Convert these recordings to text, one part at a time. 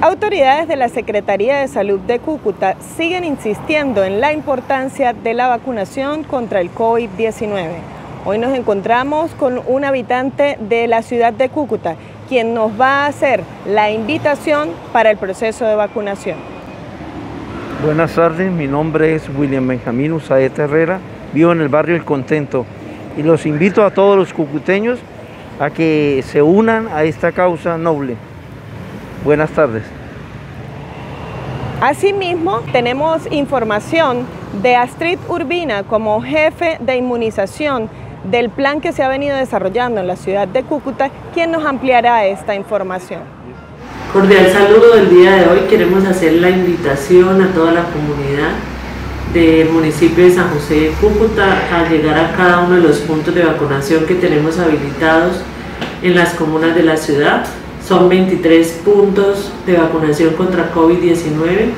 Autoridades de la Secretaría de Salud de Cúcuta siguen insistiendo en la importancia de la vacunación contra el COVID-19. Hoy nos encontramos con un habitante de la ciudad de Cúcuta, quien nos va a hacer la invitación para el proceso de vacunación. Buenas tardes, mi nombre es William Benjamín Usaeta Herrera, vivo en el barrio El Contento y los invito a todos los cucuteños a que se unan a esta causa noble. Buenas tardes. Asimismo, tenemos información de Astrid Urbina como jefe de inmunización del plan que se ha venido desarrollando en la ciudad de Cúcuta, quien nos ampliará esta información. Cordial saludo del día de hoy. Queremos hacer la invitación a toda la comunidad del municipio de San José de Cúcuta a llegar a cada uno de los puntos de vacunación que tenemos habilitados en las comunas de la ciudad son 23 puntos de vacunación contra COVID-19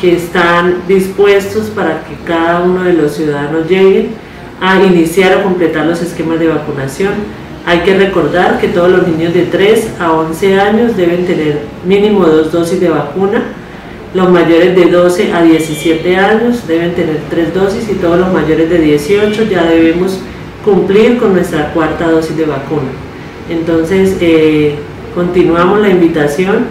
que están dispuestos para que cada uno de los ciudadanos lleguen a iniciar o completar los esquemas de vacunación. Hay que recordar que todos los niños de 3 a 11 años deben tener mínimo dos dosis de vacuna. Los mayores de 12 a 17 años deben tener tres dosis y todos los mayores de 18 ya debemos cumplir con nuestra cuarta dosis de vacuna. Entonces, eh, Continuamos la invitación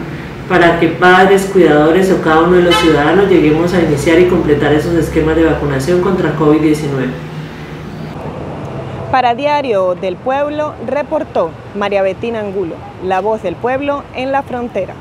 para que padres, cuidadores o cada uno de los ciudadanos lleguemos a iniciar y completar esos esquemas de vacunación contra COVID-19. Para Diario del Pueblo reportó María Betina Angulo, la voz del pueblo en la frontera.